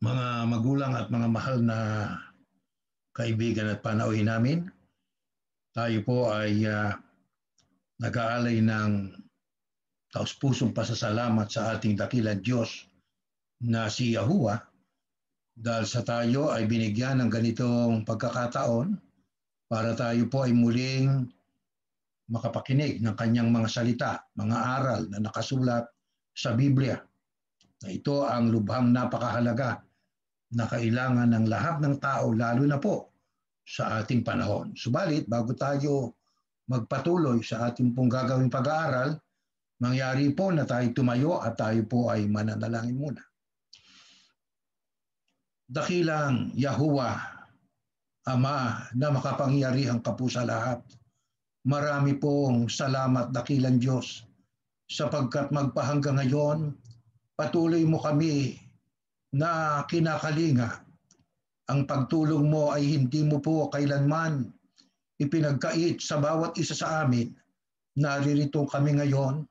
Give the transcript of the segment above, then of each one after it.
mga magulang at mga mahal na kaibigan at panauhin namin. Tayo po ay uh, nag-aalay ng taus-pusong pasasalamat sa ating dakilang Diyos na si Yahuwah dahil sa tayo ay binigyan ng ganitong pagkakataon para tayo po ay muling makapakinig ng kanyang mga salita, mga aral na nakasulat sa Biblia. Na ito ang lubhang napakahalaga na kailangan ng lahat ng tao, lalo na po sa ating panahon. Subalit, bago tayo magpatuloy sa ating pong gagawing pag-aaral, mangyari po na tayo tumayo at tayo po ay mananalangin muna. Dakilang Yahuwah, Ama na makapangyarihang kapu sa lahat, marami pong salamat dakilang Diyos sapagkat magpahanggang ngayon, patuloy mo kami na kinakalinga. Ang pagtulong mo ay hindi mo po kailanman ipinagkait sa bawat isa sa amin. Naririto kami ngayon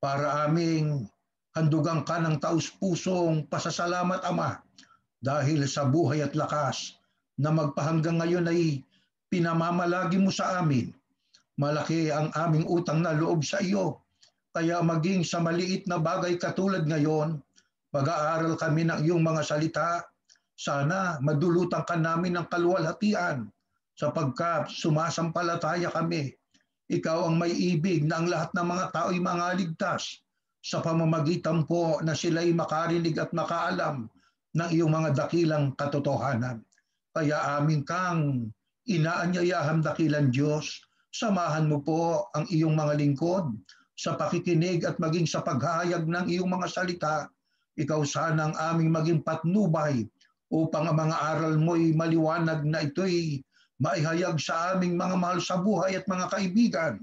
para aming handugang ka ng taus-pusong pasasalamat Ama dahil sa buhay at lakas na magpahanggang ngayon ay pinamamalagi mo sa amin. Malaki ang aming utang na loob sa iyo. Kaya maging sa maliit na bagay katulad ngayon, mag-aaral kami ng iyong mga salita. Sana madulutan ka namin ng kaluwalhatian sapagkat sumasampalataya kami. Ikaw ang may ibig na ang lahat ng mga tao ay mga ligtas sa pamamagitan po na sila'y makarinig at makaalam ng iyong mga dakilang katotohanan. Kaya amin kang inaanyayahan dakilang Diyos, samahan mo po ang iyong mga lingkod sa pakikinig at maging sa paghahayag ng iyong mga salita ikaw sana ang aming maging patnubay upang ang mga aral mo'y maliwanag na ito'y maihayag sa aming mga mahal sa buhay at mga kaibigan,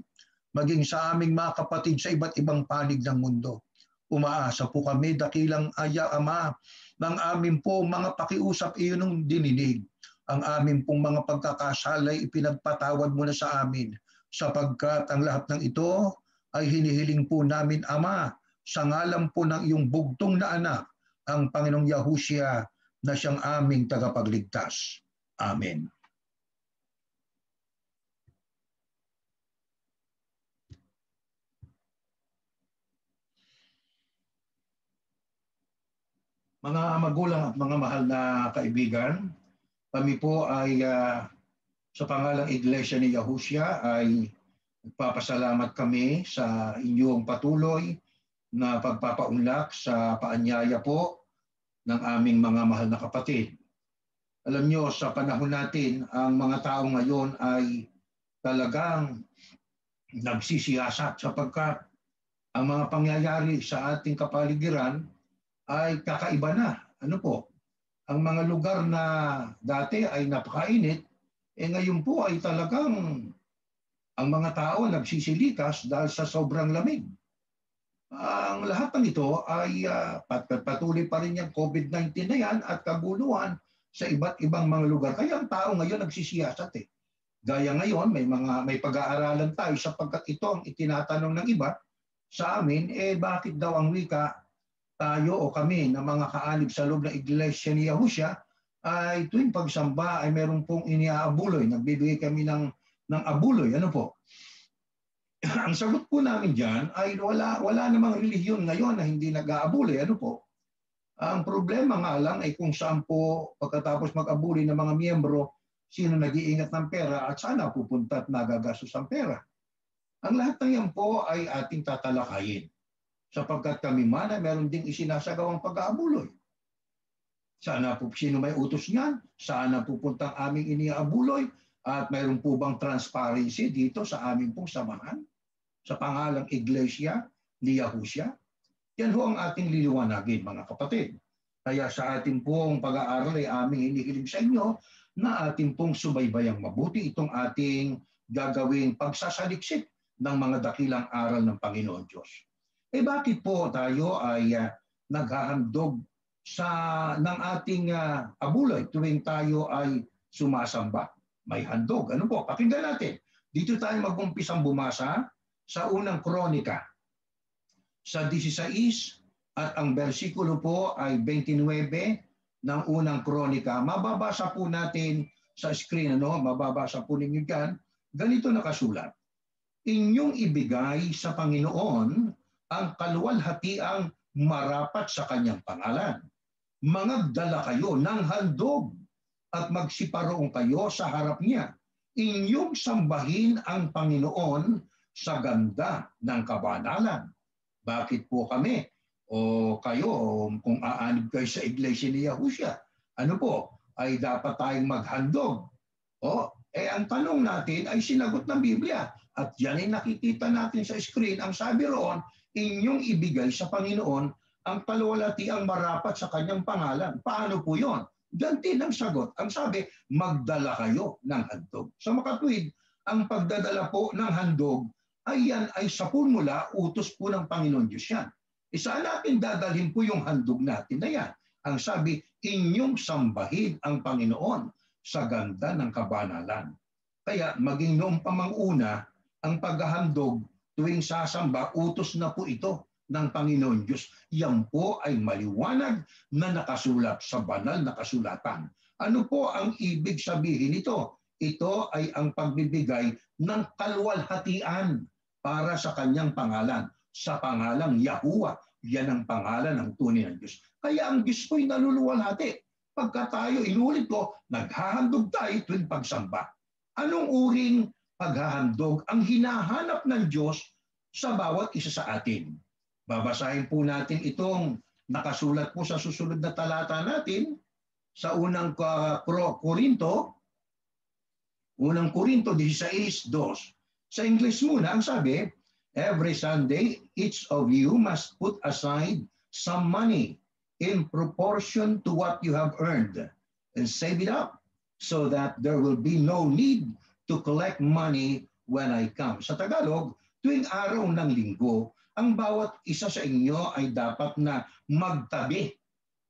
maging sa aming mga kapatid sa iba't ibang panig ng mundo. Umaasa po kami, dakilang aya ama, ng aming po mga pakiusap iyo nung dininig. Ang aming pong mga pagkakasalay ipinagpatawad mo na sa amin sapagkat ang lahat ng ito ay hinihiling po namin, Ama, sa ngalan po ng iyong bugtong na anak, ang Panginoong Yahushua na siyang aming tagapagligtas. Amen. Mga magulang at mga mahal na kaibigan, kami po ay uh, sa pangalang Iglesia ni Yahushua ay nagpapasalamat kami sa inyong patuloy na pagpapaunlak sa paanyaya po ng aming mga mahal na kapatid. Alam nyo, sa panahon natin, ang mga tao ngayon ay talagang nagsisiyasat sapagkat ang mga pangyayari sa ating kapaligiran ay kakaiba na. Ano po? Ang mga lugar na dati ay napakainit, eh ngayon po ay talagang ang mga tao nagsisilikas dahil sa sobrang lamig. Ang lahat ng ito ay uh, pat patuloy pa rin yung COVID-19 na yan at kaguluhan sa iba't ibang mga lugar. Kaya ang tao ngayon nagsisiyasat eh. Gaya ngayon, may mga may pag-aaralan tayo sapagkat ito ang itinatanong ng iba sa amin, eh bakit daw ang wika tayo o kami na mga kaalib sa loob ng Iglesia ni Yahusha ay tuwing pagsamba ay meron pong iniaabuloy. Nagbibigay kami ng, ng abuloy. Ano po? ang sagot po namin diyan ay wala wala namang relihiyon ngayon na hindi nag-aabuli. Ano po? Ang problema nga lang ay kung saan po pagkatapos mag-abuli ng mga miyembro, sino nag-iingat ng pera at saan pupunta at nagagastos ang pera. Ang lahat ng yan po ay ating tatalakayin. Sapagkat kami man ay meron ding isinasagawang pag-aabuloy. Sana po sino may utos niyan? Sana pupunta ang aming iniaabuloy? At mayroon po bang transparency dito sa aming pong samahan? Sa pangalang Iglesia ni Yahushua? Yan ho ang ating liliwanagin mga kapatid. Kaya sa ating pong pag-aaral ay aming inihiling sa inyo na ating pong subaybayang mabuti itong ating gagawing pagsasaliksik ng mga dakilang aral ng Panginoon Diyos. Eh bakit po tayo ay uh, naghahandog sa ng ating uh, abuloy tuwing tayo ay sumasamba? May handog. Ano po? Pakinggan natin. Dito tayo mag-umpisang bumasa sa unang kronika. Sa 16 at ang bersikulo po ay 29 ng unang kronika, mababasa po natin sa screen, ano, mababasa po ninyo dyan, ganito nakasulat. Inyong ibigay sa Panginoon ang kaluwalhatiang marapat sa kanyang pangalan. Mangagdala kayo ng handog at magsiparoong kayo sa harap niya. Inyong sambahin ang Panginoon sa ganda ng kabanalan. Bakit po kami o kayo kung aanib kayo sa iglesia ni Yahusya, ano po, ay dapat tayong maghandog. O, eh ang tanong natin ay sinagot ng Biblia. At yan ay nakikita natin sa screen. Ang sabi roon, inyong ibigay sa Panginoon ang paluwalati ang marapat sa kanyang pangalan. Paano po yon? Ganti ang sagot. Ang sabi, magdala kayo ng handog. Sa makatwid, ang pagdadala po ng handog ay yan ay sa formula, utos po ng Panginoon Diyos yan. Isa natin dadalhin po yung handog natin na yan. Ang sabi, inyong sambahin ang Panginoon sa ganda ng kabanalan. Kaya maging noong pamanguna, ang paghahandog tuwing sasamba, utos na po ito ng Panginoon Diyos. Yan po ay maliwanag na nakasulat sa banal na kasulatan. Ano po ang ibig sabihin nito? Ito ay ang pagbibigay ng kalwalhatian para sa kanyang pangalan. Sa pangalang Yahuwah, yan ang pangalan ng tunay ng Diyos. Kaya ang Diyos ko'y naluluwalhati. Pagka tayo, inulit ko, naghahandog tayo tuwing pagsamba. Anong uring paghahandog ang hinahanap ng Diyos sa bawat isa sa atin? Babasahin po natin itong nakasulat po sa susunod na talata natin sa unang uh, Korinto, unang Korinto 16.2. Sa English muna, ang sabi, Every Sunday, each of you must put aside some money in proportion to what you have earned and save it up so that there will be no need to collect money when I come. Sa Tagalog, tuwing araw ng linggo, ang bawat isa sa inyo ay dapat na magtabi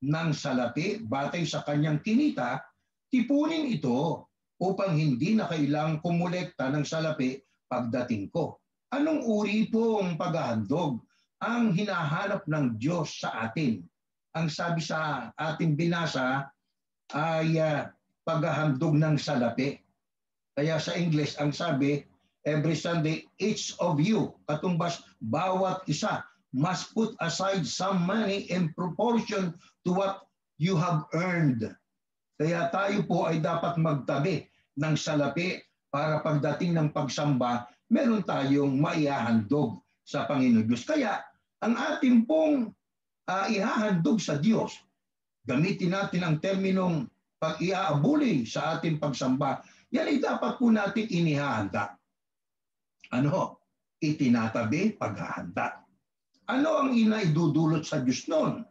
ng salapi batay sa kanyang kinita, tipunin ito upang hindi na kailang kumulekta ng salapi pagdating ko. Anong uri pong paghahandog ang hinahanap ng Diyos sa atin? Ang sabi sa ating binasa ay uh, paghahandog ng salapi. Kaya sa English, ang sabi, every Sunday, each of you, katumbas bawat isa, must put aside some money in proportion to what you have earned. Kaya tayo po ay dapat magtabi ng salapi para pagdating ng pagsamba, meron tayong maihahandog sa Panginoon Diyos. Kaya ang ating pong uh, ihahandog sa Diyos, gamitin natin ang terminong pag-iaabuli sa ating pagsamba, yan ay dapat po natin inihahanda ano? Itinatabi paghahanda. Ano ang inaidudulot sa Diyos noon?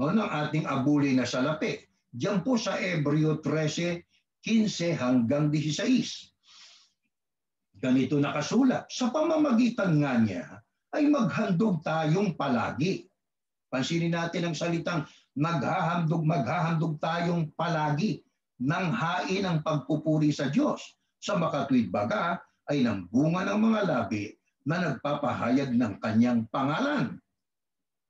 O, ng ating abuli na salapi. Diyan po sa Ebreo 13, 15 hanggang 16. Ganito nakasulat. Sa pamamagitan nga niya, ay maghandog tayong palagi. Pansinin natin ang salitang maghahandog, maghahandog tayong palagi ng hain ng pagpupuri sa Diyos. Sa makatwid baga, ay ng bunga ng mga labi na nagpapahayag ng kanyang pangalan.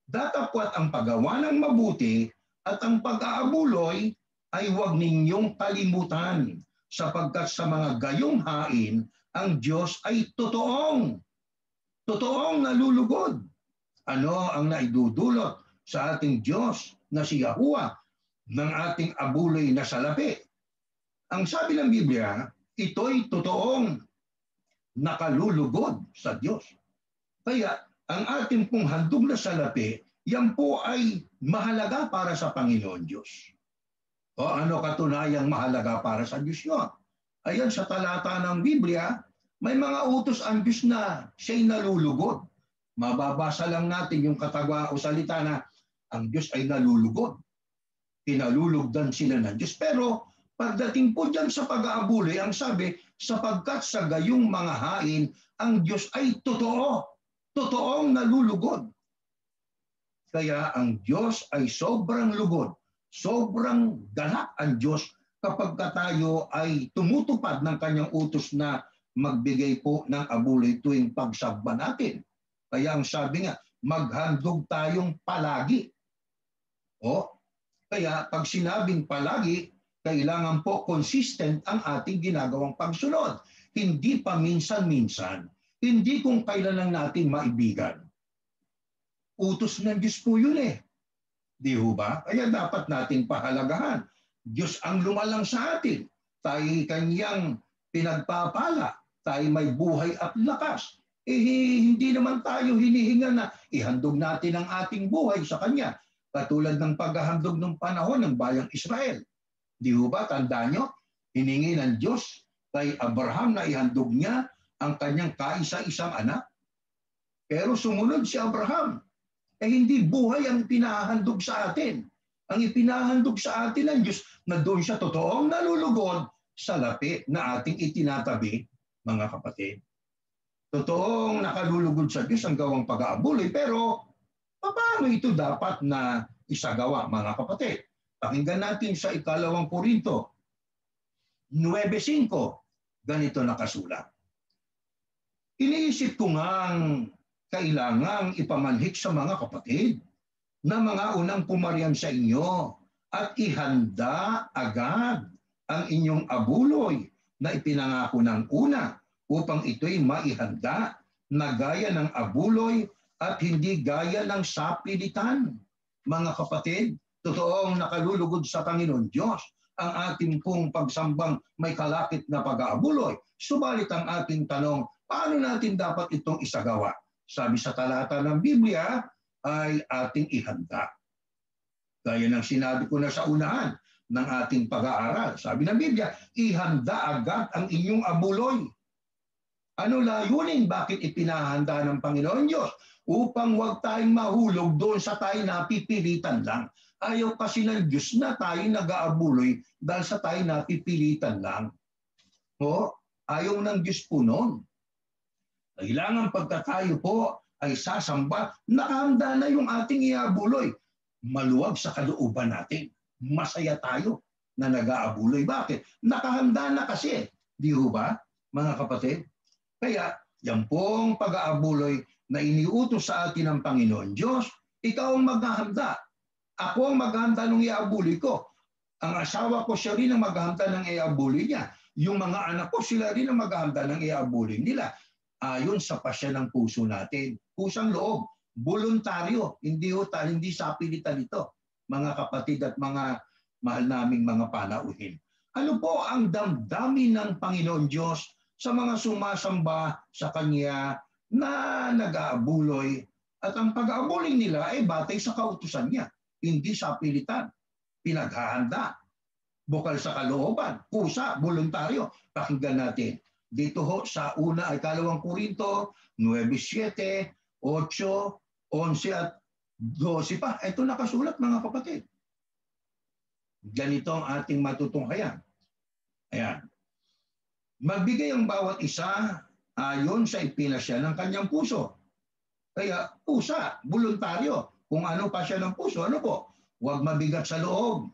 Datapwat ang paggawa ng mabuti at ang pag-aabuloy ay huwag ninyong kalimutan sapagkat sa mga gayong hain ang Diyos ay totoong, totoong nalulugod. Ano ang naidudulot sa ating Diyos na si Yahuwah ng ating abuloy na salapi? Ang sabi ng Biblia, ito'y totoong nakalulugod sa Diyos. Kaya ang ating pong handog na salapi, yan po ay mahalaga para sa Panginoon Diyos. O ano katunayang mahalaga para sa Diyos yun? Ayan sa talata ng Biblia, may mga utos ang Diyos na siya'y nalulugod. Mababasa lang natin yung katagwa o salita na ang Diyos ay nalulugod. Pinalulugdan sila ng Diyos. Pero pagdating po dyan sa pag-aabuli, ang sabi, sapagkat sa gayong mga hain, ang Diyos ay totoo, totoong nalulugod. Kaya ang Diyos ay sobrang lugod, sobrang galak ang Diyos kapag tayo ay tumutupad ng kanyang utos na magbigay po ng abuloy tuwing pagsabba natin. Kaya ang sabi nga, maghandog tayong palagi. O, Kaya pag sinabing palagi, kailangan po consistent ang ating ginagawang pagsunod. Hindi pa minsan-minsan. Hindi kung kailan lang natin maibigan. Utos ng Diyos po yun eh. Di ho ba? Kaya dapat nating pahalagahan. Diyos ang lumalang sa atin. Tayo kanyang pinagpapala. Tayo may buhay at lakas. Eh, hindi naman tayo hinihinga na ihandog natin ang ating buhay sa Kanya. Katulad ng paghahandog ng panahon ng bayang Israel. Di ho ba? Tandaan nyo, hiningi ng Diyos kay Abraham na ihandog niya ang kanyang kaisa-isang anak. Pero sumunod si Abraham eh hindi buhay ang pinahandog sa atin. Ang ipinahandog sa atin ng Diyos na doon siya totoong nalulugod sa lapi na ating itinatabi, mga kapatid. Totoong nakalulugod sa Diyos ang gawang pag-aabuloy, pero paano ito dapat na isagawa, mga kapatid? Pakinggan natin sa ikalawang Korinto, 9.5, ganito nakasulat. Iniisip ko ngang kailangang ipamanhik sa mga kapatid na mga unang pumaryan sa inyo at ihanda agad ang inyong abuloy na ipinangako ng una upang ito'y maihanda na gaya ng abuloy at hindi gaya ng sapilitan. Mga kapatid, totoong nakalulugod sa Panginoon Diyos ang ating pong pagsambang may kalakit na pag-aabuloy. Subalit ang ating tanong, paano natin dapat itong isagawa? sabi sa talata ng Biblia, ay ating ihanda. Gaya ng sinabi ko na sa unahan ng ating pag-aaral. Sabi ng Biblia, ihanda agad ang inyong abuloy. Ano layunin? Bakit ipinahanda ng Panginoon Diyos? Upang huwag tayong mahulog doon sa tayo napipilitan lang. Ayaw kasi ng Diyos na tayo nag-aabuloy dahil sa tayo napipilitan lang. O, ayaw ng Diyos po noon. Kailangan pagka tayo po ay sasamba, nakahanda na yung ating iabuloy. Maluwag sa kalooban natin. Masaya tayo na nag-aabuloy. Bakit? Nakahanda na kasi. Di ho ba, mga kapatid? Kaya, yan pong pag-aabuloy na iniutos sa atin ng Panginoon Diyos, ikaw ang maghahanda. Ako ang maghahanda ng iabuloy ko. Ang asawa ko siya rin ang maghahanda ng iabuloy niya. Yung mga anak ko sila rin ang maghahanda ng iabuloy nila ayon sa pasya ng puso natin. Pusang loob, voluntaryo, hindi hindi sa pilitan ito, mga kapatid at mga mahal naming mga panauhin. Ano po ang damdamin ng Panginoon Diyos sa mga sumasamba sa Kanya na nag-aabuloy at ang pag-aabuloy nila ay batay sa kautusan niya, hindi sa pilitan, pinaghahanda, bukal sa kalooban, pusa, voluntaryo. Pakinggan natin dito ho sa una ay kalawang Korinto, 9.7, 8, 11 at 12 pa. Ito nakasulat mga kapatid. Ganito ang ating matutunghayan. Ayan. Magbigay ang bawat isa ayon sa ipinasya ng kanyang puso. Kaya pusa, voluntaryo. Kung ano pa siya ng puso, ano po? Huwag mabigat sa loob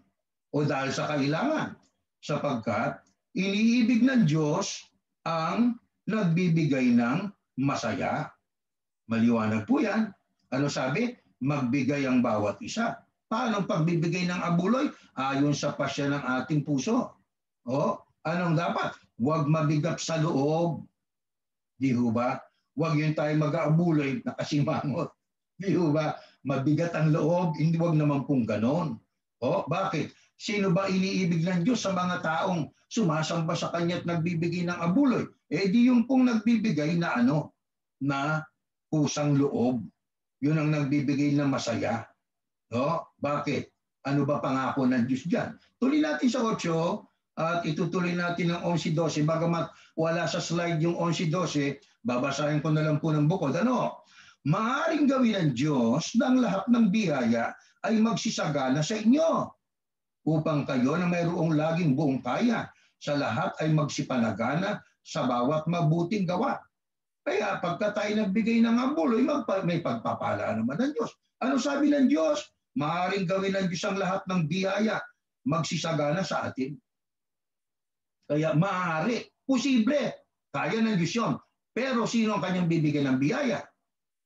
o dahil sa kailangan. Sapagkat iniibig ng Diyos ang nagbibigay ng masaya. Maliwanag po yan. Ano sabi? Magbigay ang bawat isa. Paano pagbibigay ng abuloy? Ayon sa pasya ng ating puso. O, anong dapat? Huwag mabigat sa loob. Di ba? Huwag yun tayo mag-aabuloy na kasimangot. Di ba? Mabigat ang loob, hindi wag naman pong ganon. O, bakit? Sino ba iniibig ng Diyos sa mga taong sumasamba sa Kanya at nagbibigay ng abuloy? Eh di yung pong nagbibigay na ano, na pusang loob. Yun ang nagbibigay ng masaya. No? Bakit? Ano ba pangako ng Diyos dyan? Tuloy natin sa 8 at itutuloy natin ng 11-12. Bagamat wala sa slide yung 11-12, babasahin ko na lang po ng bukod. Ano? Maaring gawin ng Diyos ang lahat ng biyaya ay magsisagana sa inyo upang kayo na mayroong laging buong kaya sa lahat ay magsipanagana sa bawat mabuting gawa. Kaya pagka tayo nagbigay ng ambuloy, may pagpapala naman ng Diyos. Ano sabi ng Diyos? Maaring gawin ng Diyos ang lahat ng biyaya, magsisagana sa atin. Kaya maaari, posible, kaya ng Diyos yun. Pero sino ang kanyang bibigyan ng biyaya?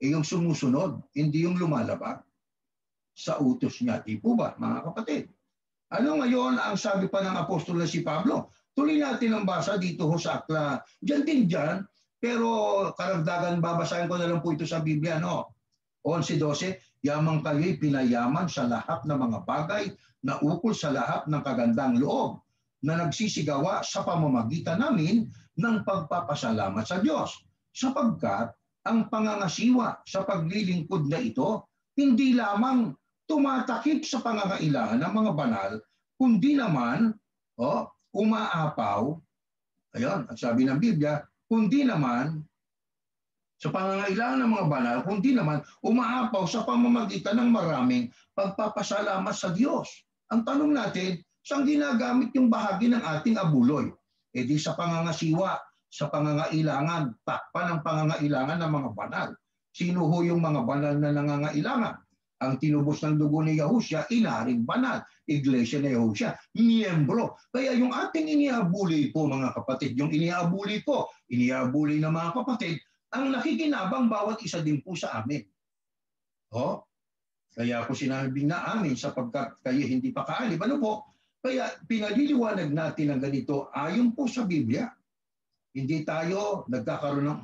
E yung sumusunod, hindi yung lumalabag sa utos niya. Di po ba, mga kapatid? Ano ngayon ang sabi pa ng apostol na si Pablo? Tuloy natin ang basa dito ho sa akla. Diyan din dyan, pero karagdagan babasahin ko na lang po ito sa Biblia. No? 11.12, Yamang kayo'y pinayaman sa lahat ng mga bagay na ukol sa lahat ng kagandang loob na nagsisigawa sa pamamagitan namin ng pagpapasalamat sa Diyos. Sapagkat ang pangangasiwa sa paglilingkod na ito, hindi lamang tumatakip sa pangangailangan ng mga banal, kundi naman oh, umaapaw, ayun, at sabi ng Biblia, kundi naman sa pangangailangan ng mga banal, kundi naman umaapaw sa pamamagitan ng maraming pagpapasalamat sa Diyos. Ang tanong natin, saan ginagamit yung bahagi ng ating abuloy? E di sa pangangasiwa, sa pangangailangan, takpan ng pangangailangan ng mga banal. Sino ho yung mga banal na nangangailangan? ang tinubos ng dugo ni Yahusya, inaring banal. Iglesia ni Yahusya, miyembro. Kaya yung ating iniabuli po mga kapatid, yung iniabuli ko, iniabuli ng mga kapatid, ang nakikinabang bawat isa din po sa amin. Oh, kaya ako sinabing na amin sapagkat kayo hindi pa kaalib. Ano po? Kaya pinaliliwanag natin ang ganito ayon po sa Biblia. Hindi tayo nagkakaroon ng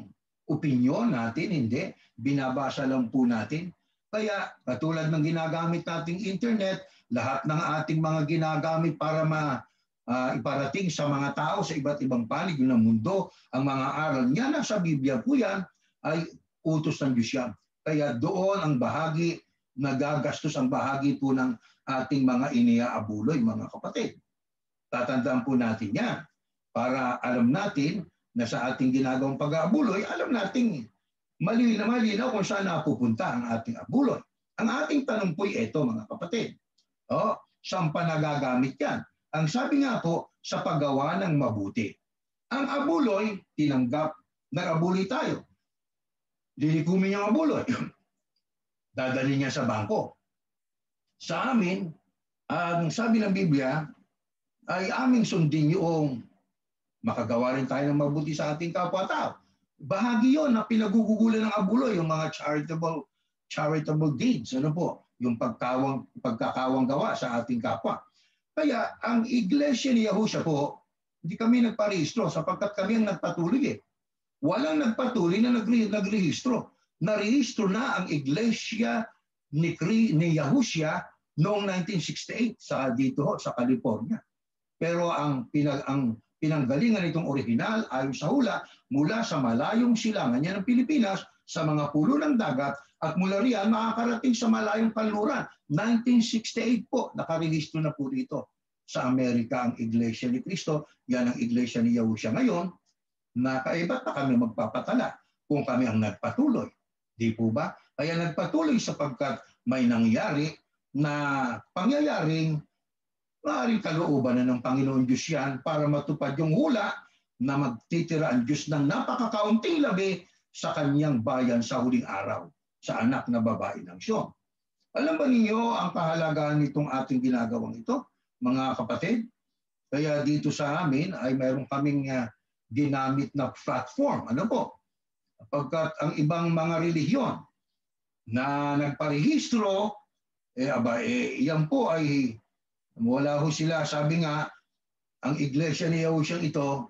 opinion natin, hindi. Binabasa lang po natin kaya katulad ng ginagamit nating internet, lahat ng ating mga ginagamit para ma uh, iparating sa mga tao sa iba't ibang panig ng mundo, ang mga aral niya nasa Biblia po yan ay utos ng Diyos yan. Kaya doon ang bahagi, nagagastos ang bahagi po ng ating mga iniaabuloy, mga kapatid. Tatandaan po natin yan para alam natin na sa ating ginagawang pag-aabuloy, alam natin mali na malinaw kung saan napupunta ang ating abuloy. Ang ating tanong po ay ito mga kapatid. O, saan pa nagagamit yan? Ang sabi nga po, sa paggawa ng mabuti. Ang abuloy, tinanggap, nag-abuloy tayo. Lilikumin yung abuloy. Dadali niya sa bangko. Sa amin, ang sabi ng Biblia, ay aming sundin yung makagawa rin tayo ng mabuti sa ating kapwa-tao bahagi yon na pinagugugulan ng abulo, yung mga charitable charitable deeds, ano po, yung pagkawang, pagkakawang gawa sa ating kapwa. Kaya ang iglesia ni Yahusha po, hindi kami nagparehistro sapagkat kami ang nagpatuloy eh. Walang nagpatuloy na nagre- nagrehistro. Narehistro na ang iglesia ni, ni Yahusha noong 1968 sa dito sa California. Pero ang pinag ang pinanggalingan nitong orihinal ayon sa hula mula sa malayong silangan niya ng Pilipinas sa mga pulo ng dagat at mula riyan makakarating sa malayong kanluran. 1968 po, nakarehistro na po dito sa Amerika ang Iglesia ni Cristo. Yan ang Iglesia ni Yahusha ngayon na kaiba't pa kami magpapatala kung kami ang nagpatuloy. Di po ba? Kaya nagpatuloy sapagkat may nangyari na pangyayaring maaaring kalooban na ng Panginoon Diyos yan para matupad yung hula na magtitira ang Diyos ng napakakaunting labi sa kanyang bayan sa huling araw, sa anak na babae ng Sion. Alam ba ninyo ang kahalagaan nitong ating ginagawang ito, mga kapatid? Kaya dito sa amin ay mayroon kaming uh, ginamit na platform. Ano po? Pagkat ang ibang mga relihiyon na nagparehistro, eh, aba, eh, yan po ay wala ho sila. Sabi nga, ang iglesia ni Yahushua ito,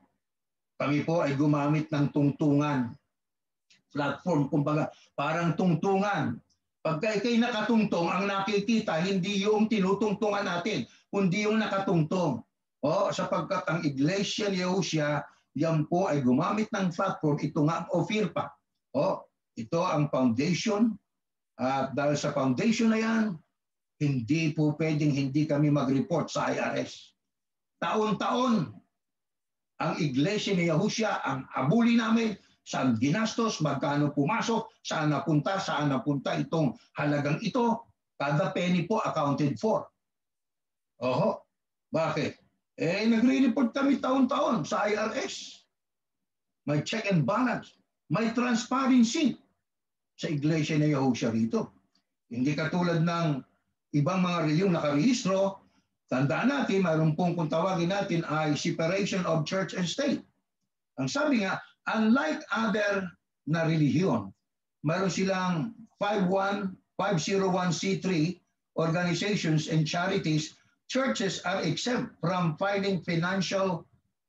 kami po ay gumamit ng tungtungan. Platform, kumbaga, parang tungtungan. Pagka ikay nakatungtong, ang nakikita, hindi yung tinutungtungan natin, kundi yung nakatungtong. O, sapagkat ang iglesia ni Yahushua, yan po ay gumamit ng platform, ito nga ang OFIRPA. O, ito ang foundation. At dahil sa foundation na yan, hindi po pwedeng hindi kami mag-report sa IRS. Taon-taon, ang iglesia ni Yahusya, ang abuli namin, saan ginastos, magkano pumasok, saan napunta, saan napunta itong halagang ito, kada penny po accounted for. Oho, bakit? Eh, nagre-report kami taon-taon sa IRS. May check and balance. May transparency sa iglesia ni Yahusya rito. Hindi katulad ng ibang mga reliyong nakarehistro, tandaan natin, mayroon pong kung tawagin natin ay separation of church and state. Ang sabi nga, unlike other na relihiyon, mayroon silang 51, 501c3 organizations and charities churches are exempt from filing financial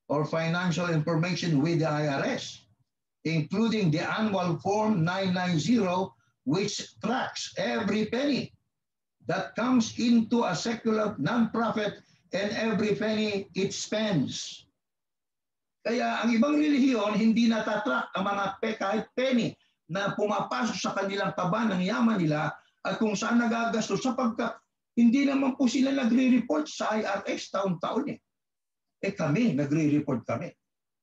or financial information with the IRS, including the annual Form 990, which tracks every penny that comes into a secular nonprofit and every penny it spends. Kaya ang ibang relihiyon, hindi natatrack ang mga pe, kahit penny na pumapasok sa kanilang taba ng yaman nila at kung saan nagagastos sapagkat hindi naman po sila nagre-report sa IRS taon-taon eh. Eh kami, nagre-report kami.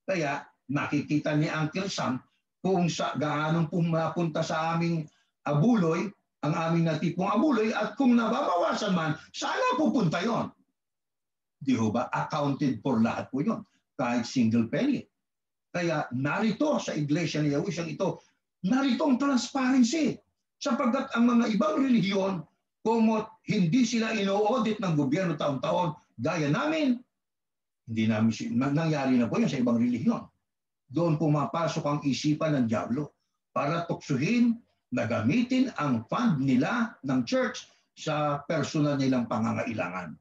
Kaya nakikita ni Uncle Sam kung sa gaano pong mapunta sa aming abuloy, ang aming natipong abuloy at kung nababawasan man, sana pupunta yon. Di ho ba? Accounted for lahat po yon. Kahit single penny. Kaya narito sa Iglesia ni Yahushua ito, narito ang transparency. Sapagkat ang mga ibang relihiyon, kung hindi sila ino-audit ng gobyerno taon-taon, gaya namin, hindi namin, nangyari na po yan sa ibang relihiyon. Doon pumapasok ang isipan ng Diablo para tuksuhin na gamitin ang fund nila ng church sa personal nilang pangangailangan.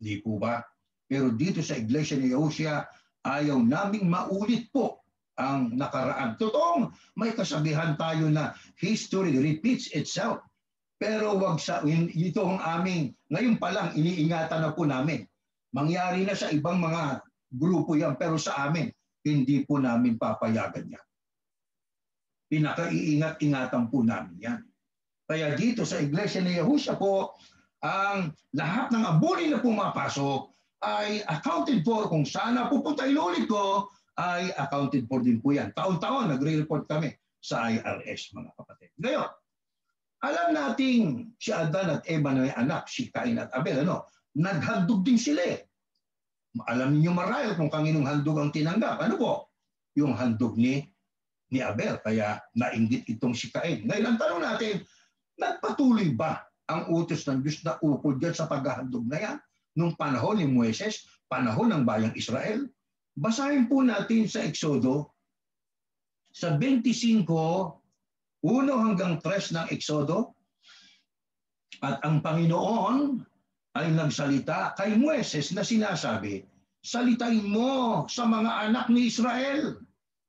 Di po ba? Pero dito sa Iglesia ni Yahushua, ayaw naming maulit po ang nakaraan. Totoong may kasabihan tayo na history repeats itself. Pero wag sa ito ang aming ngayon pa lang iniingatan na po namin. Mangyari na sa ibang mga grupo yan pero sa amin hindi po namin papayagan yan. Pinakaiingat-ingatan po namin yan. Kaya dito sa Iglesia ni Yahusha po, ang lahat ng abuli na pumapasok ay accounted for. Kung sana pupunta inulit ko, ay accounted for din po yan. Taon-taon, nagre-report kami sa IRS, mga kapatid. Ngayon, alam nating si Adan at Eva na may anak, si Cain at Abel, ano? Naghandog din sila eh. Alam niyo marahil kung kaninong handog ang tinanggap. Ano po? Yung handog ni ni Abel. Kaya nainggit itong si Cain. Ngayon, ang tanong natin, nagpatuloy ba ang utos ng Diyos na ukod dyan sa paghahandog na yan? Nung panahon ni Moises, panahon ng bayang Israel? Basahin po natin sa Exodo, sa 25 1 hanggang 3 ng Exodo. At ang Panginoon ay nagsalita kay Moises na sinasabi, Salitain mo sa mga anak ni Israel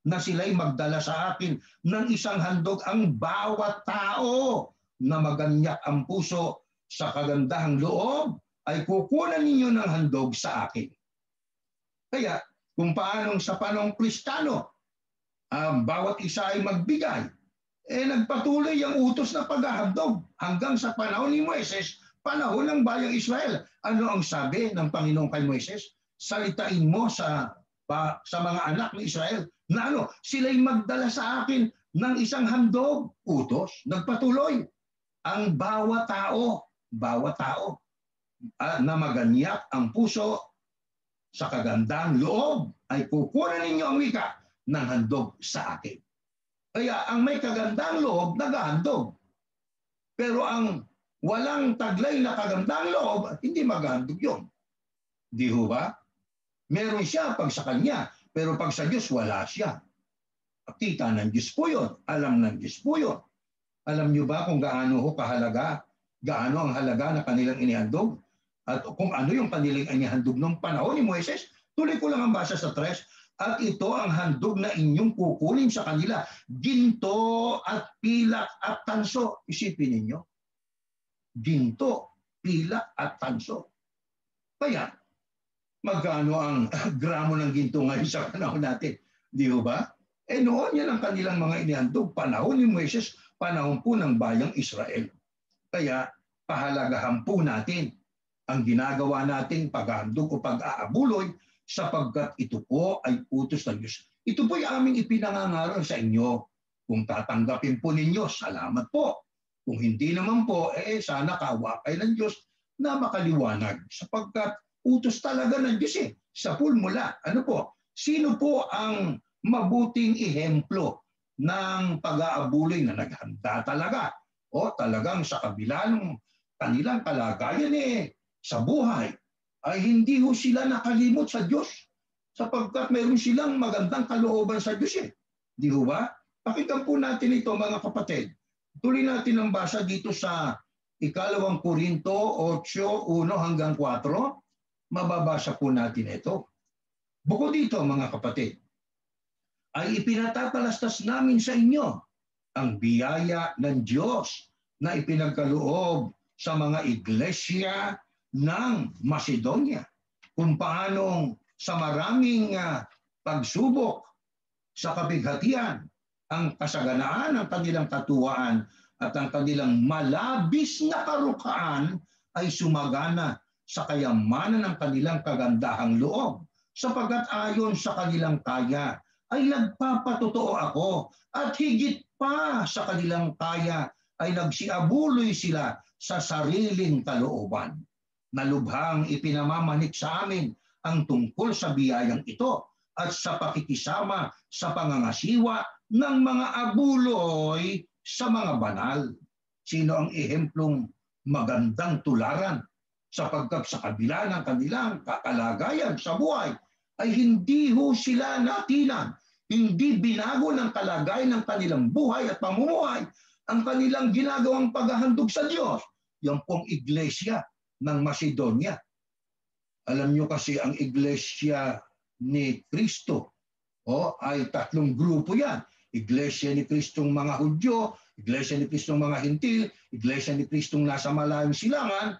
na sila'y magdala sa akin ng isang handog ang bawat tao na maganyak ang puso sa kagandahang loob ay kukunan ninyo ng handog sa akin. Kaya kung paanong sa panong kristano, ang bawat isa ay magbigay eh nagpatuloy ang utos na paghahandog hanggang sa panahon ni Moises, panahon ng bayang Israel. Ano ang sabi ng Panginoon kay Moises? Salitain mo sa pa, sa mga anak ni Israel na ano, sila'y magdala sa akin ng isang handog. Utos, nagpatuloy. Ang bawat tao, bawat tao uh, na maganyak ang puso sa kagandang loob ay kukunan ninyo ang wika ng handog sa akin. Kaya ang may kagandang loob, nagahandog. Pero ang walang taglay na kagandang loob, hindi maghandog yun. Di ho ba? Meron siya pag sa kanya, pero pag sa Diyos, wala siya. Kita ng Diyos po yun. Alam ng Diyos po yun. Alam niyo ba kung gaano ho kahalaga, gaano ang halaga na kanilang inihandog? At kung ano yung kanilang inihandog ng panahon ni Moises, tuloy ko lang ang basa sa 3, at ito ang handog na inyong kukunin sa kanila. Ginto at pilak at tanso. Isipin ninyo. Ginto, pilak at tanso. Kaya, magkano ang gramo ng ginto ngayon sa panahon natin? Di ba? Eh noon yan ang kanilang mga inihandog. Panahon ni Moises, panahon po ng bayang Israel. Kaya pahalagahan po natin ang ginagawa nating paghandog o pag-aabuloy sapagkat ito po ay utos ng Diyos. Ito po ay aming ipinangangaral sa inyo. Kung tatanggapin po ninyo, salamat po. Kung hindi naman po, eh sana kawa kayo ng Diyos na makaliwanag. Sapagkat utos talaga ng Diyos eh. Sa mula. Ano po? Sino po ang mabuting ehemplo ng pag-aabuloy na naghanda talaga? O talagang sa kabila ng kanilang kalagayan eh, sa buhay, ay hindi ho sila nakalimot sa Diyos sapagkat meron silang magandang kalooban sa Diyos eh. Di ho ba? Pakinggan po natin ito mga kapatid. Tuloy natin ang basa dito sa ikalawang Korinto 8, 1 hanggang 4, mababasa po natin ito. Bukod dito mga kapatid, ay ipinatatalastas namin sa inyo ang biyaya ng Diyos na ipinagkaloob sa mga iglesia ng Macedonia kung paanong sa maraming uh, pagsubok sa kabighatian ang kasaganaan ng kanilang katuwaan at ang kanilang malabis na karukaan ay sumagana sa kayamanan ng kanilang kagandahang loob sapagkat ayon sa kanilang kaya ay nagpapatotoo ako at higit pa sa kanilang kaya ay nagsiabuloy sila sa sariling kalooban. Nalubhang ipinamamanik sa amin ang tungkol sa biyayang ito at sa pakikisama sa pangangasiwa ng mga abuloy sa mga banal. Sino ang ehemplong magandang tularan sapagkat sa kabila ng kanilang kakalagayan sa buhay ay hindi ho sila natinan, hindi binago ng kalagayan ng kanilang buhay at pamumuhay ang kanilang ginagawang paghahandog sa Diyos. Yan pong iglesia ng Macedonia. Alam nyo kasi ang iglesia ni Kristo o, ay tatlong grupo yan. Iglesia ni Kristong mga Hudyo, Iglesia ni Kristong mga Hintil, Iglesia ni Kristong nasa malayong silangan,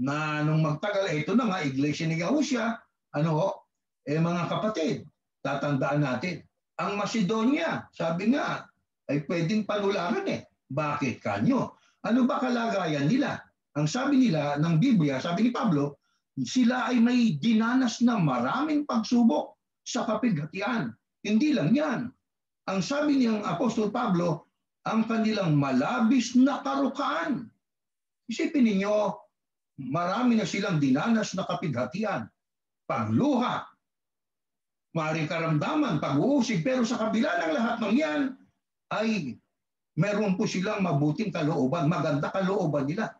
na nung magtagal, ito na nga, Iglesia ni Yahusya, ano eh mga kapatid, tatandaan natin, ang Macedonia, sabi nga, ay pwedeng panularan eh. Bakit kanyo? Ano ba kalagayan nila? Ang sabi nila ng Biblia, sabi ni Pablo, sila ay may dinanas na maraming pagsubok sa kapighatian. Hindi lang yan. Ang sabi niyang Apostol Pablo, ang kanilang malabis na karukaan. Isipin ninyo, marami na silang dinanas na kapighatian, pagluha, maaaring karamdaman, pag-uusig, pero sa kabila ng lahat ng yan, ay meron po silang mabuting kalooban, maganda kalooban nila.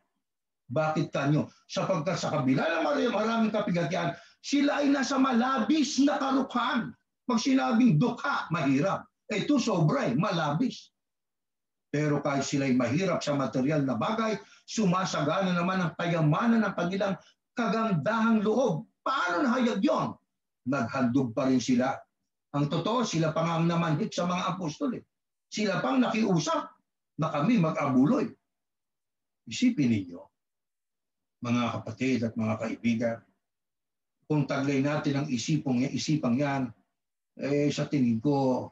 Bakit kanyo? Sapagkat sa kabila ng maraming kapigatian, sila ay nasa malabis na karukhan. Pag sinabing dukha, mahirap. Ito sobra eh, malabis. Pero kahit sila ay mahirap sa material na bagay, sumasagana naman ang kayamanan ng kanilang kagandahang loob. Paano nahayag yon? naghandog pa rin sila. Ang totoo, sila pa nga ang namanhik sa mga apostol. Eh. Sila pang nakiusap na kami mag-abuloy. Isipin ninyo, mga kapatid at mga kaibigan, kung taglay natin ang isipong, isipang yan, eh sa tingin ko,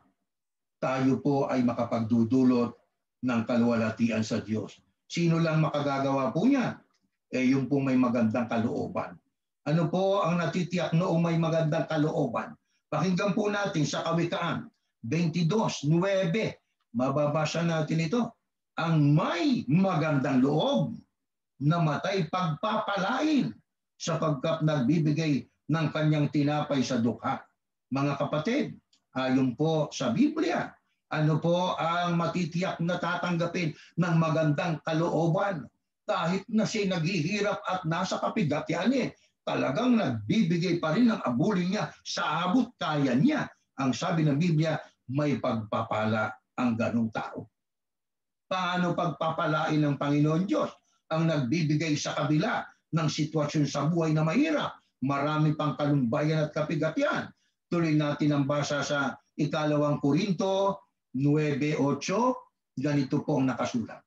tayo po ay makapagdudulot ng kaluwalhatian sa Diyos. Sino lang makagagawa po niya? Eh yung pong may magandang kalooban. Ano po ang natitiyak noong may magandang kalooban? Pakinggan po natin sa Kawikaan 22.9. Mababasa natin ito. Ang may magandang loob na matay pagpapalain sapagkat nagbibigay ng kanyang tinapay sa dukha. Mga kapatid, ayon po sa Biblia, ano po ang matitiyak na tatanggapin ng magandang kalooban kahit na siya naghihirap at nasa kapigatian eh talagang nagbibigay pa rin ng abulin niya sa abot kaya niya. Ang sabi ng Biblia, may pagpapala ang ganong tao. Paano pagpapalain ng Panginoon Diyos ang nagbibigay sa kabila ng sitwasyon sa buhay na mahirap? Marami pang kalumbayan at kapigatian. Tuloy natin ang basa sa ikalawang Korinto 9.8, ganito po ang nakasulat.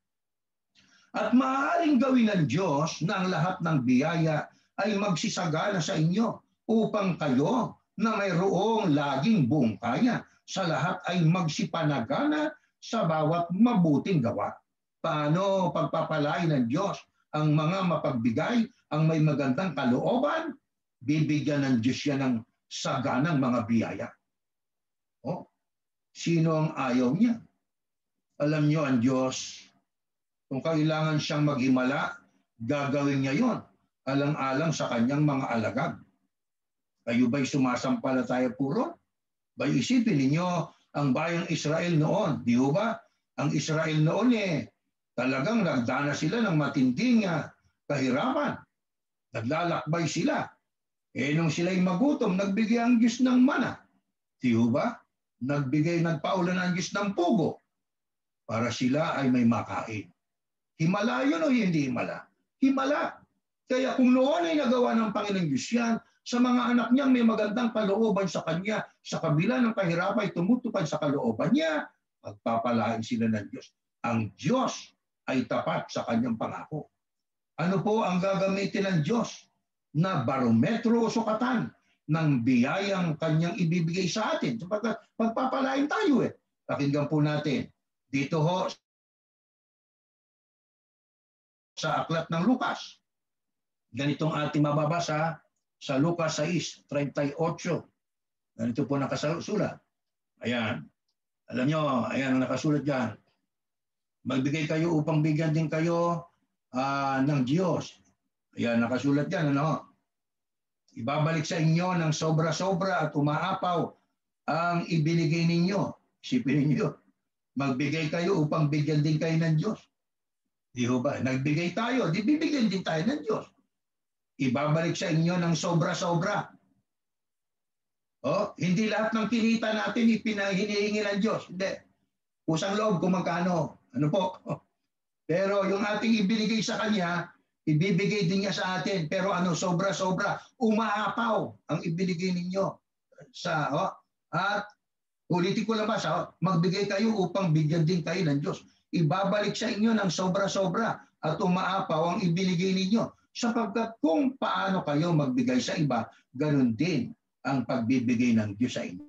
At maaaring gawin ng Diyos na ang lahat ng biyaya ay magsisagana sa inyo upang kayo na mayroong laging bungkaya sa lahat ay magsipanagana sa bawat mabuting gawa. Paano pagpapalain ng Diyos ang mga mapagbigay, ang may magandang kalooban? Bibigyan ng Diyos yan ng saganang mga biyaya. Sino ang ayaw niya? Alam niyo ang Diyos, kung kailangan siyang maghimala, gagawin niya yon alang-alang sa kanyang mga alagad. Kayo ba'y sumasampalataya puro? Bay isipin ninyo ang bayang Israel noon, di ba? Ang Israel noon eh, talagang nagdana sila ng matinding uh, kahirapan. Naglalakbay sila. Eh nung sila'y magutom, nagbigay ang Diyos ng mana. Di ba? Nagbigay, nagpaulan ang Diyos ng pugo para sila ay may makain. Himala yun o hindi himala? Himala. Kaya kung noon ay nagawa ng Panginoong Diyos yan, sa mga anak niya may magandang kalooban sa Kanya, sa kabila ng kahirapan ay tumutupad sa kalooban niya, pagpapalain sila ng Diyos. Ang Diyos ay tapat sa Kanyang pangako. Ano po ang gagamitin ng Diyos na barometro o sukatan ng biyayang Kanyang ibibigay sa atin? Sapagkat pagpapalain tayo eh. Pakinggan po natin. Dito ho sa aklat ng Lukas. Ganitong ating mababasa sa Lucas 6:38. Ganito po nakasulat. Ayan. Alam nyo, ayan ang nakasulat diyan. Magbigay kayo upang bigyan din kayo uh, ng Diyos. Ayan, nakasulat diyan. Ano? Ibabalik sa inyo ng sobra-sobra at umaapaw ang ibinigay ninyo. Isipin ninyo, magbigay kayo upang bigyan din kayo ng Diyos. Di ba? Nagbigay tayo, di bibigyan din tayo ng Diyos ibabalik sa inyo ng sobra-sobra. Oh, hindi lahat ng kinita natin ipinahinihingi ng Diyos. Hindi. Pusang loob kung magkano. Ano po? Pero yung ating ibinigay sa Kanya, ibibigay din niya sa atin. Pero ano, sobra-sobra. Umaapaw ang ibinigay ninyo. Sa, oh, at ulitin ko lang ba, sa, magbigay kayo upang bigyan din kayo ng Diyos. Ibabalik sa inyo ng sobra-sobra at umaapaw ang ibinigay ninyo sapagkat kung paano kayo magbigay sa iba, ganun din ang pagbibigay ng Diyos sa inyo.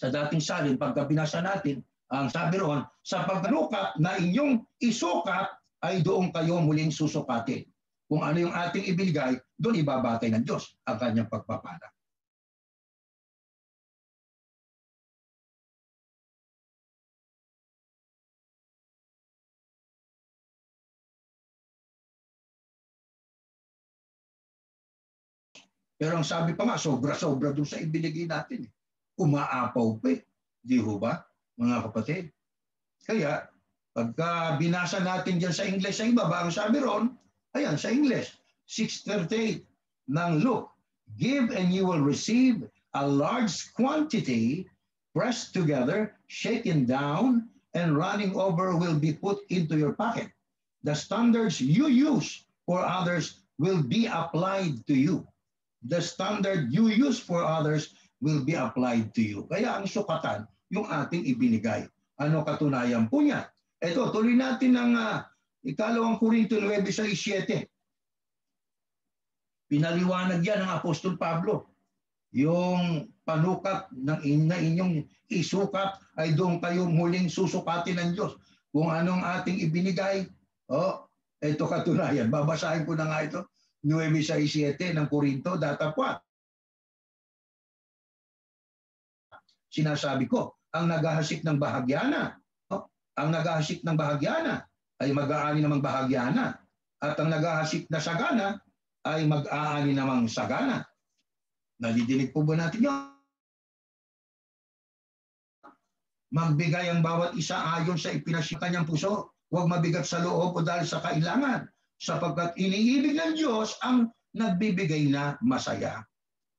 Sa dating salin, pagka binasa natin, ang sabi roon, sa pagkanukat na inyong isukat, ay doon kayo muling susukatin. Kung ano yung ating ibinigay, doon ibabatay ng Diyos ang kanyang pagpapala. Pero ang sabi pa nga, sobra-sobra doon sa ibinigay natin. Umaapaw pa eh. Di ho ba, mga kapatid? Kaya, pagka binasa natin dyan sa English sa ibaba, ang sabi ron, ayan, sa English, 638 ng Luke, Give and you will receive a large quantity, pressed together, shaken down, and running over will be put into your pocket. The standards you use for others will be applied to you the standard you use for others will be applied to you. Kaya ang sukatan, yung ating ibinigay. Ano katunayan po niya? Ito, tuloy natin ng uh, ikalawang Korinto 9.6.7. Pinaliwanag yan ng Apostol Pablo. Yung panukat ng ina inyong isukat ay doon kayo muling susukatin ng Diyos. Kung anong ating ibinigay, oh, ito katunayan. Babasahin ko na nga ito. 9.6.7 ng Korinto, datapwat. Sinasabi ko, ang naghahasik ng bahagyana, oh, ang naghahasik ng bahagyana ay mag-aani namang bahagyana. At ang naghahasik na sagana ay mag-aani namang sagana. Nadidinig po ba natin yun? Magbigay ang bawat isa ayon sa ipinasya kanyang puso. Huwag mabigat sa loob o dahil sa kailangan sapagkat iniibig ng Diyos ang nagbibigay na masaya.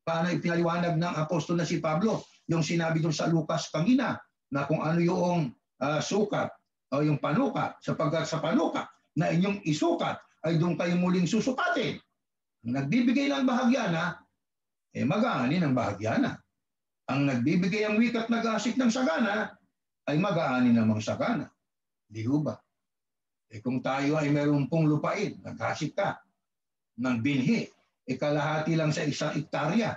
Paano ipinaliwanag ng apostol na si Pablo? Yung sinabi doon sa Lucas kanina na kung ano yung uh, sukat o yung panukat sapagkat sa panukat na inyong isukat ay doon kayo muling susukatin. Ang nagbibigay ng bahagyana, eh mag-aani ng bahagyana. Ang nagbibigay ang wikat na gasik ng sagana, ay mag-aani namang sagana. Di ba? Eh kung tayo ay meron pong lupain, naghasik ka ng binhi, eh kalahati lang sa isang ektarya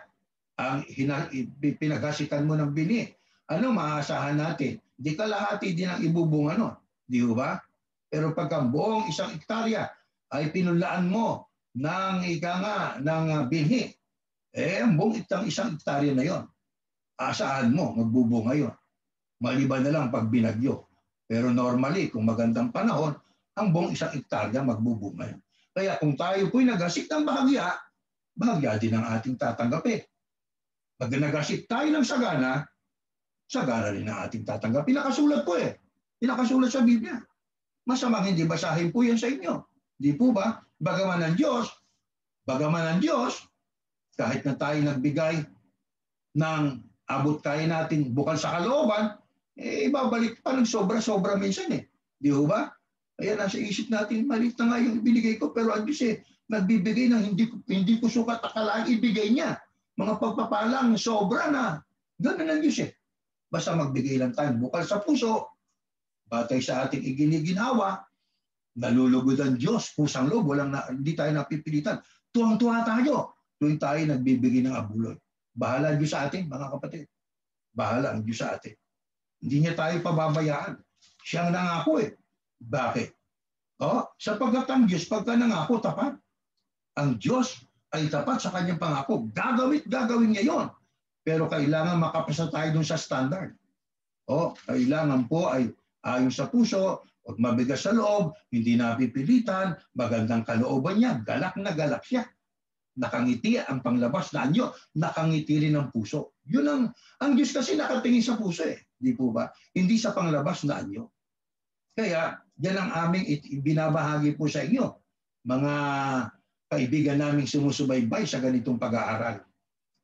ang hina, pinaghasikan mo ng binhi. Ano maaasahan natin? Di kalahati din ang ibubunga nun. Di ba? Pero pagka buong isang ektarya ay pinulaan mo ng ika nga ng ah, binhi, eh ang buong itang isang ektarya na yon, asahan mo magbubunga yon. Maliban na lang pag binagyo. Pero normally, kung magandang panahon, ang buong isang ektarya magbubunga. Kaya kung tayo po'y nagasik ng bahagya, bahagya din ang ating tatanggapin. Pag nagasik tayo ng sagana, sagana rin ang ating tatanggapin. Pinakasulat po eh. Pinakasulat sa Biblia. Masamang hindi basahin po yan sa inyo. Di po ba? Bagaman ng Diyos, bagaman ng Diyos, kahit na tayo nagbigay ng abot kaya natin bukal sa kalooban, eh ibabalik pa ng sobra-sobra minsan eh. Di ba? Kaya nasa isip natin, maliit na nga yung ibinigay ko, pero ang Diyos eh, nagbibigay ng hindi, hindi ko sukat akalaan ibigay niya. Mga pagpapalang sobra na. Ganun ang Diyos eh. Basta magbigay lang tayo bukal sa puso, batay sa ating iginiginhawa, nalulugod ang Diyos, pusang loob, walang na, hindi tayo napipilitan. Tuwang-tuwa tayo tuwing tayo nagbibigay ng abuloy. Bahala ang Diyos sa atin, mga kapatid. Bahala ang Diyos sa atin. Hindi niya tayo pababayaan. Siya ang nangako eh. Bakit? O, sapagkat ang Diyos, pagka nangako, tapat. Ang Diyos ay tapat sa kanyang pangako. Gagawit, gagawin niya yon. Pero kailangan makapasa tayo dun sa standard. O, kailangan po ay ayon sa puso, Huwag mabigas sa loob, hindi napipilitan, magandang kalooban niya, galak na galak siya. Nakangiti ang panglabas na anyo, nakangiti rin ang puso. Yun ang, ang Diyos kasi nakatingin sa puso eh. Di po ba? Hindi sa panglabas na anyo. Kaya, yan ang aming binabahagi po sa inyo. Mga kaibigan naming sumusubaybay sa ganitong pag-aaral.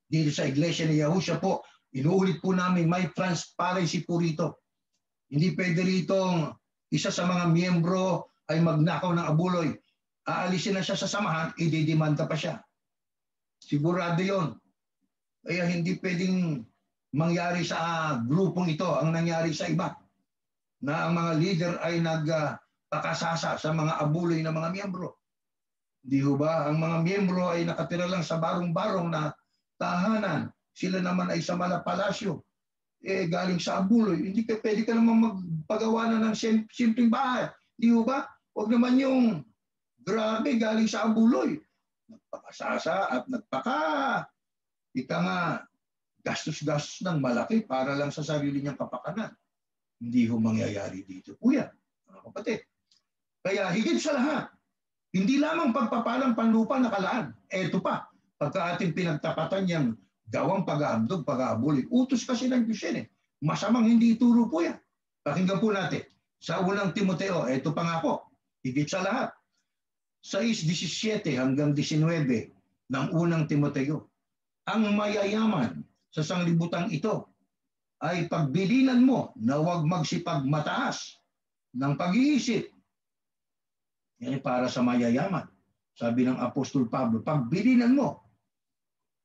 Dito sa Iglesia ni Yahusha po, inuulit po namin may transparency po rito. Hindi pwede rito isa sa mga miyembro ay magnakaw ng abuloy, aalisin na siya sa samahan, ididimanda pa siya. Sigurado yon. Kaya hindi pwedeng mangyari sa grupong ito ang nangyari sa iba. Na ang mga leader ay nagpakasasa sa mga abuloy ng mga miyembro. Di ba? Ang mga miyembro ay nakatira lang sa barong-barong na tahanan. Sila naman ay sa malapalasyo eh, galing sa abuloy, hindi ka pwede ka naman magpagawa na ng sim- simpleng bahay. Di ba? Huwag naman yung grabe galing sa abuloy. Nagpakasasa at nagpaka. Ika nga, gastos-gastos ng malaki para lang sa sarili niyang kapakanan. Hindi ho mangyayari dito. Kuya, mga kapatid. Kaya higit sa lahat, hindi lamang pagpapalang panlupa nakalaan. Eto pa, pagka ating pinagtapatan niyang gawang pag-aabdog, pag-aabuli. Utos kasi ng Diyos yan eh. Masamang hindi ituro po yan. Pakinggan po natin. Sa unang Timoteo, ito pa nga po, higit sa lahat. 6.17 hanggang 19 ng unang Timoteo. Ang mayayaman sa sanglibutang ito ay pagbilinan mo na huwag magsipagmataas ng pag-iisip. Yan ay para sa mayayaman. Sabi ng Apostol Pablo, pagbilinan mo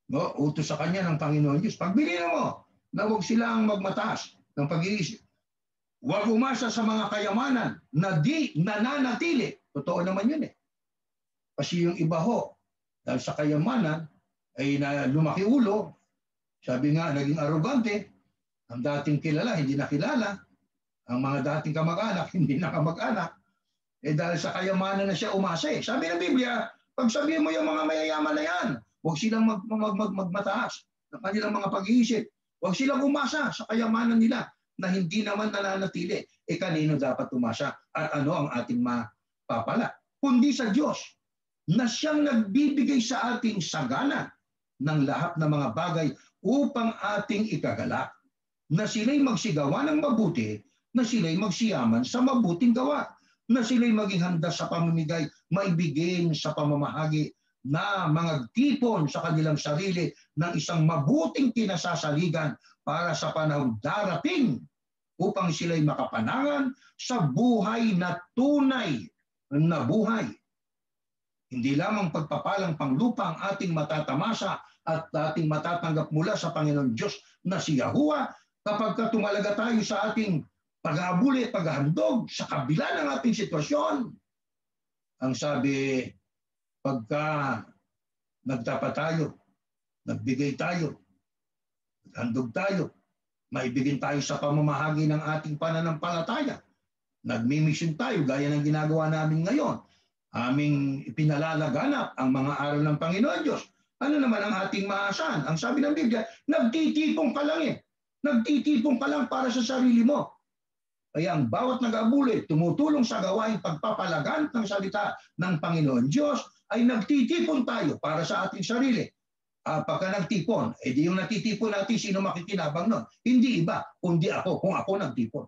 No, utos sa kanya ng Panginoon Diyos. Pagbilinan mo na huwag silang magmataas ng pag-iisip. Huwag umasa sa mga kayamanan na di nananatili. Totoo naman yun eh. Kasi yung iba ho, dahil sa kayamanan, ay na lumaki ulo, sabi nga, naging arugante, ang dating kilala, hindi na kilala, ang mga dating kamag-anak, hindi na kamag-anak, eh dahil sa kayamanan na siya umasa eh. Sabi ng Biblia, pag sabihin mo yung mga mayayaman na yan, Huwag silang mag, mag, mag, magmataas ng kanilang mga pag-iisip. Huwag silang umasa sa kayamanan nila na hindi naman nananatili. E kanino dapat umasa at ano ang ating mapapala? Kundi sa Diyos na siyang nagbibigay sa ating sagana ng lahat ng mga bagay upang ating ikagalak. Na sila'y magsigawa ng mabuti, na sila'y magsiyaman sa mabuting gawa, na sila'y maging handa sa pamimigay, maibigin sa pamamahagi na mga tipon sa kanilang sarili ng isang mabuting kinasasaligan para sa panahon darating upang sila'y makapanangan sa buhay na tunay na buhay. Hindi lamang pagpapalang panglupa ang ating matatamasa at ating matatanggap mula sa Panginoon Diyos na si Yahuwah kapag tumalaga tayo sa ating pag-aabuli at paghahandog sa kabila ng ating sitwasyon. Ang sabi pagka nagtapat tayo, nagbigay tayo, naghandog tayo, maibigin tayo sa pamamahagi ng ating pananampalataya. Nagmimisyon tayo gaya ng ginagawa namin ngayon. Aming ipinalalaganap ang mga aral ng Panginoon Diyos. Ano naman ang ating maasahan? Ang sabi ng Biblia, nagtitipong ka lang eh. Nagtitipong ka lang para sa sarili mo. Kaya ang bawat nag-abuli, tumutulong sa gawain pagpapalagan ng salita ng Panginoon Diyos ay nagtitipon tayo para sa ating sarili. Uh, pagka nagtipon, edi eh yung natitipon natin, sino makikinabang nun? Hindi iba, kundi ako, kung ako nagtipon.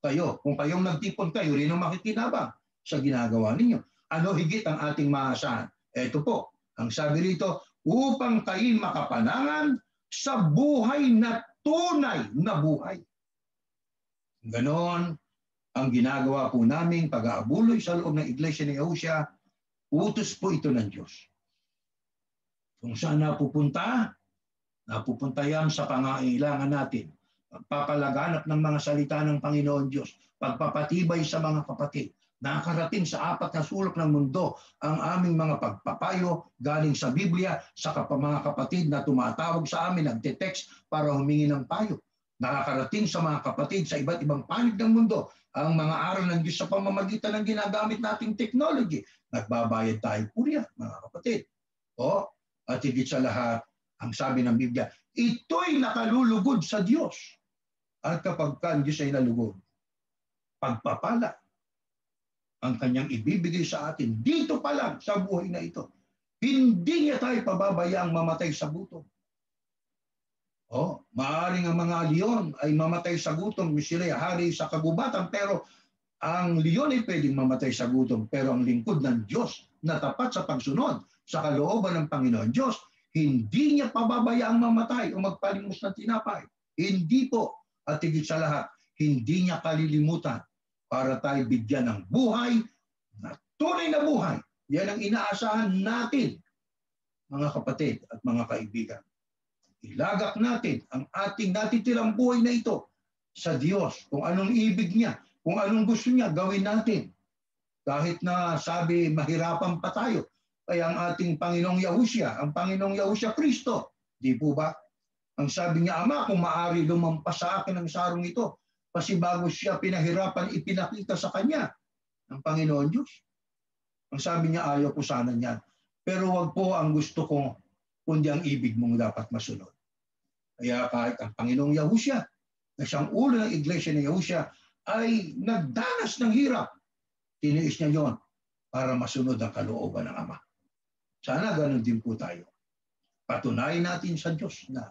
Kayo, kung kayong nagtipon kayo, rin ang makikinabang sa ginagawa ninyo. Ano higit ang ating maasahan? Ito po, ang sabi rito, upang kayo makapanangan sa buhay na tunay na buhay. Ganon ang ginagawa po namin pag-aabuloy sa loob ng Iglesia ni Yahusha, utos po ito ng Diyos. Kung saan napupunta, napupunta yan sa pangailangan natin. Pagpapalaganap ng mga salita ng Panginoon Diyos, pagpapatibay sa mga kapatid, nakarating sa apat na sulok ng mundo ang aming mga pagpapayo galing sa Biblia sa mga kapatid na tumatawag sa amin, nagte-text para humingi ng payo. Nakakarating sa mga kapatid sa iba't ibang panig ng mundo ang mga aral ng Diyos sa pamamagitan ng ginagamit nating technology. Nagbabayad tayo po yan, mga kapatid. O, at higit sa lahat, ang sabi ng Biblia, ito'y nakalulugod sa Diyos. At kapag ka ang Diyos ay nalugod, pagpapala ang kanyang ibibigay sa atin dito pa lang sa buhay na ito. Hindi niya tayo pababayaang mamatay sa gutom. Oh, maaring ang mga leon ay mamatay sa gutom, sila hari sa kagubatan, pero ang leon ay pwedeng mamatay sa gutom, pero ang lingkod ng Diyos na tapat sa pagsunod sa kalooban ng Panginoon Diyos, hindi niya pababayaang mamatay o magpalimos ng tinapay. Hindi po. At higit sa lahat, hindi niya kalilimutan para tayo bigyan ng buhay na tunay na buhay. Yan ang inaasahan natin, mga kapatid at mga kaibigan. Ilagak natin ang ating natitirang buhay na ito sa Diyos. Kung anong ibig niya, kung anong gusto niya, gawin natin. Kahit na sabi, mahirapan pa tayo. Kaya ang ating Panginoong Yahusya, ang Panginoong Yahusya Kristo, di po ba? Ang sabi niya, Ama, kung maari lumampas sa akin ang sarong ito, kasi bago siya pinahirapan, ipinakita sa kanya ng Panginoon Diyos. Ang sabi niya, ayaw ko sana niyan. Pero wag po ang gusto ko, kundi ang ibig mong dapat masunod. Kaya kahit ang Panginoong Yahusya, na siyang ulo ng iglesia ni Yahusya, ay nagdanas ng hirap. Tiniis niya yon para masunod ang kalooban ng Ama. Sana ganun din po tayo. Patunayan natin sa Diyos na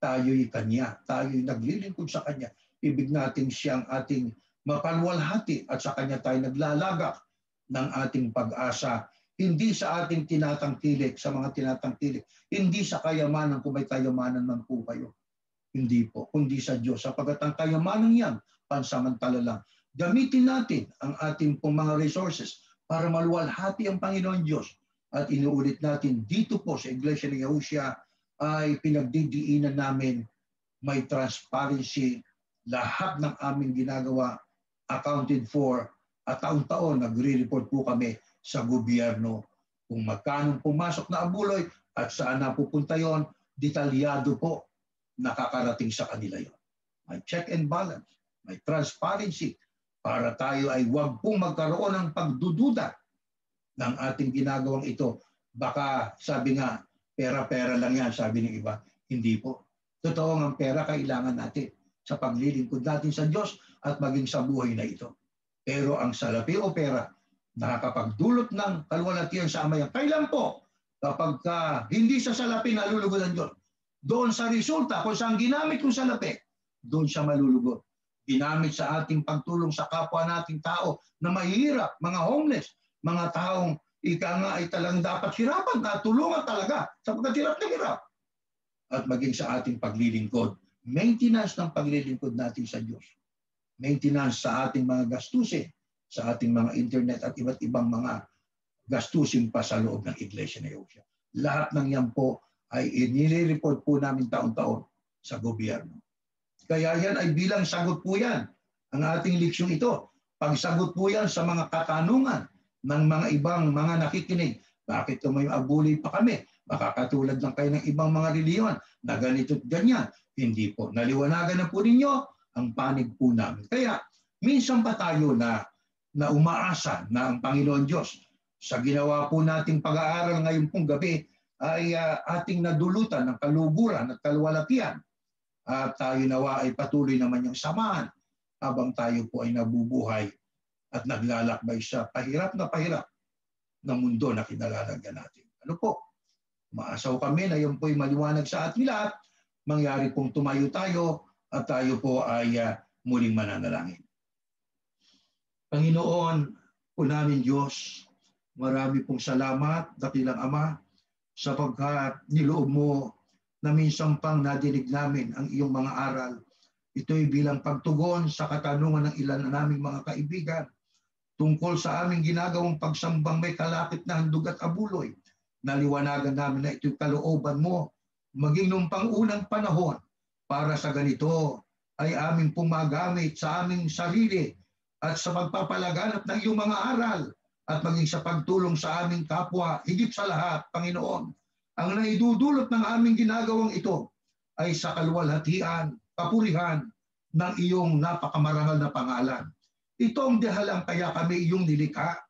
tayo'y Kanya, tayo'y naglilingkod sa Kanya, ibig natin siyang ating mapalwalhati at sa kanya tayo naglalagak ng ating pag-asa hindi sa ating tinatangkilik, sa mga tinatangkilik, hindi sa kayamanan kung may kayamanan man po kayo. Hindi po, kundi sa Diyos. Sapagat ang kayamanan yan, pansamantala lang. Gamitin natin ang ating pong mga resources para maluwalhati ang Panginoon Diyos. At inuulit natin dito po sa Iglesia ni Yahushua ay pinagdidiinan namin may transparency lahat ng aming ginagawa accounted for at taon-taon nagre-report po kami sa gobyerno kung magkano pumasok na abuloy at saan napupunta yon, detalyado po nakakarating sa kanila yon. May check and balance, may transparency para tayo ay huwag pong magkaroon ng pagdududa ng ating ginagawang ito. Baka sabi nga, pera-pera lang yan, sabi ng iba. Hindi po. Totoo ang pera kailangan natin sa paglilingkod natin sa Diyos at maging sa buhay na ito. Pero ang salapi o pera, nakakapagdulot ng kalwalatian sa amayan. Kailan po? Kapag ka, hindi sa salapi nalulugod ang Diyos. Doon sa resulta, kung saan ginamit kong salapi, doon siya malulugod. Ginamit sa ating pagtulong sa kapwa nating tao na mahirap, mga homeless, mga taong ika nga ay talagang dapat hirapan at tulungan talaga sapagkat hirap na hirap. At maging sa ating paglilingkod maintenance ng paglilingkod natin sa Diyos. Maintenance sa ating mga gastusin, sa ating mga internet at iba't ibang mga gastusin pa sa loob ng Iglesia ni Yosha. Lahat ng yan po ay inilireport po namin taon-taon sa gobyerno. Kaya yan ay bilang sagot po yan ang ating leksyon ito. Pagsagot po yan sa mga katanungan ng mga ibang mga nakikinig. Bakit tumayo abuli pa kami? Baka katulad lang kayo ng ibang mga reliyon na ganito't ganyan. Hindi po. Naliwanagan na po ninyo ang panig po namin. Kaya minsan pa tayo na, na umaasa na ang Panginoon Diyos sa ginawa po nating pag-aaral ngayon pong gabi ay uh, ating nadulutan ng kaluburan at kalwalatian. At tayo nawa ay patuloy naman yung samahan habang tayo po ay nabubuhay at naglalakbay sa pahirap na pahirap ng mundo na kinalalagyan natin. Ano po? Maasaw kami na yun po ay maliwanag sa ating lahat mangyari pong tumayo tayo at tayo po ay uh, muling mananalangin. Panginoon, po namin Diyos, marami pong salamat, dakilang Ama, sapagkat niloob mo na minsan pang nadinig namin ang iyong mga aral Ito'y bilang pagtugon sa katanungan ng ilan na naming mga kaibigan tungkol sa aming ginagawang pagsambang may kalakip na handog at abuloy. Naliwanagan namin na ito'y kalooban mo maging nung pangunang panahon para sa ganito ay aming pumagamit sa aming sarili at sa pagpapalaganap ng iyong mga aral at maging sa pagtulong sa aming kapwa, higit sa lahat, Panginoon, ang naidudulot ng aming ginagawang ito ay sa kaluwalhatian, kapurihan ng iyong napakamarangal na pangalan. Ito ang dahalang kaya kami iyong nilikha,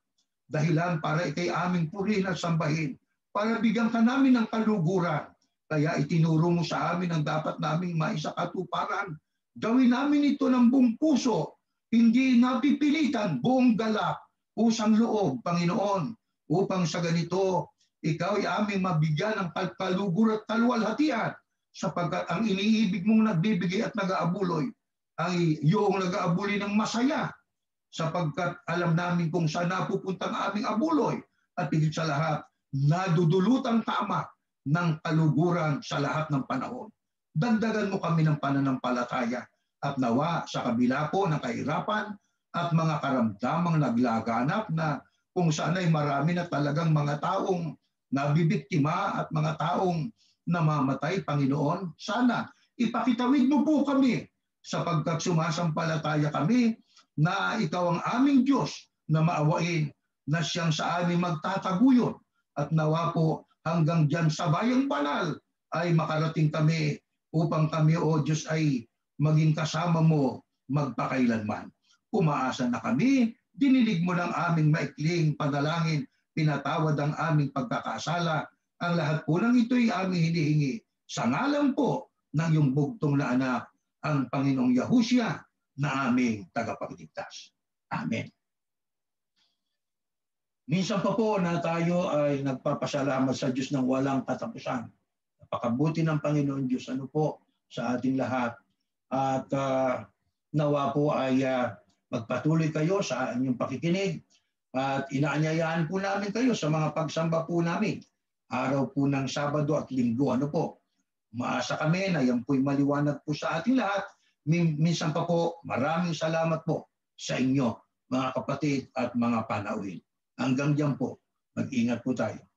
dahilan para ikay aming purihin at sambahin, para bigyan ka namin ng kaluguran. Kaya itinuro mo sa amin ang dapat naming maisakatuparan. Gawin namin ito ng buong puso, hindi napipilitan, buong galak, pusang loob, Panginoon, upang sa ganito, ikaw ay aming mabigyan ng kalkalugur at kalwalhatian sapagkat ang iniibig mong nagbibigay at nag-aabuloy ay yung nag-aabuloy ng masaya sapagkat alam namin kung saan napupunta ang aming abuloy at higit sa lahat, nadudulutang tama ng kaluguran sa lahat ng panahon. Dagdagan mo kami ng pananampalataya at nawa sa kabila po ng kahirapan at mga karamdamang naglaganap na kung saan ay marami na talagang mga taong nabibiktima at mga taong namamatay, Panginoon. Sana ipakitawid mo po kami sapagkat sumasampalataya kami na ikaw ang aming Diyos na maawain na siyang sa amin magtataguyod at nawa po hanggang dyan sa bayang banal ay makarating kami upang kami, O Diyos, ay maging kasama mo magpakailanman umaasa na kami, dinilig mo ng aming maikling panalangin, pinatawad ang aming pagkakasala. Ang lahat po ng ito'y aming hinihingi sa ngalan po ng iyong bugtong na anak, ang Panginoong Yahusya na aming tagapagligtas. Amen. Minsan pa po na tayo ay nagpapasalamat sa Diyos ng walang katapusan. Napakabuti ng Panginoon Diyos ano po sa ating lahat. At uh, nawa po ay uh, Magpatuloy kayo sa inyong pakikinig at inaanyayahan po namin kayo sa mga pagsamba po namin. Araw po ng Sabado at Linggo. Ano po? Maasa kami na yan po'y maliwanag po sa ating lahat. Minsan pa po, maraming salamat po sa inyo, mga kapatid at mga panauhin. Hanggang diyan po, mag-ingat po tayo.